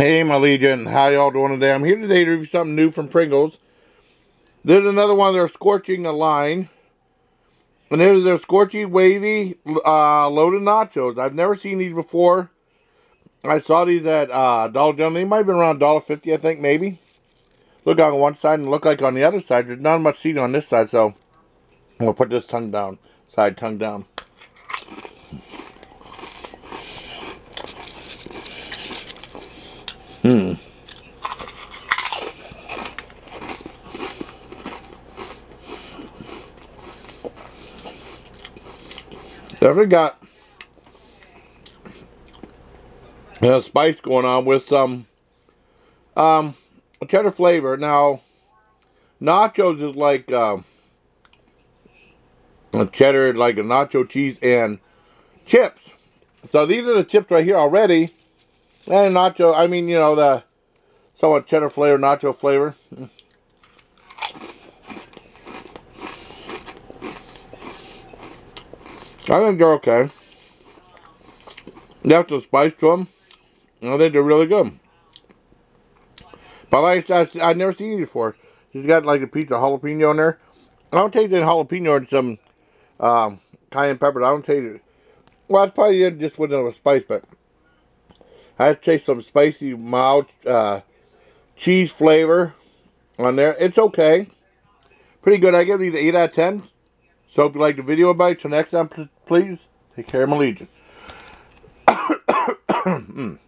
Hey, my Legion. How y'all doing today? I'm here today to review something new from Pringles. There's another one. They're scorching a line. And there's their scorchy, wavy, uh, loaded nachos. I've never seen these before. I saw these at uh, Dollar General. They might have been around $1.50, I think, maybe. Look on one side and look like on the other side. There's not much seed on this side, so I'm going to put this tongue down. Side tongue down. Definitely got a spice going on with some um, cheddar flavor. Now, nachos is like uh, a cheddar, like a nacho cheese and chips. So these are the chips right here already. And nacho, I mean, you know, the somewhat cheddar flavor, nacho flavor. I think they're okay. They have some spice to them. I think they're really good. But like I said, I've never seen these before. She's got like a piece of jalapeno in there. I don't taste any jalapeno and some um, cayenne pepper. I don't taste it. Well, it's probably just with a spice, but I taste some spicy, mild uh, cheese flavor on there. It's okay. Pretty good. I give these 8 out of 10. So if you like the video about till next time, please take care of my legion. mm.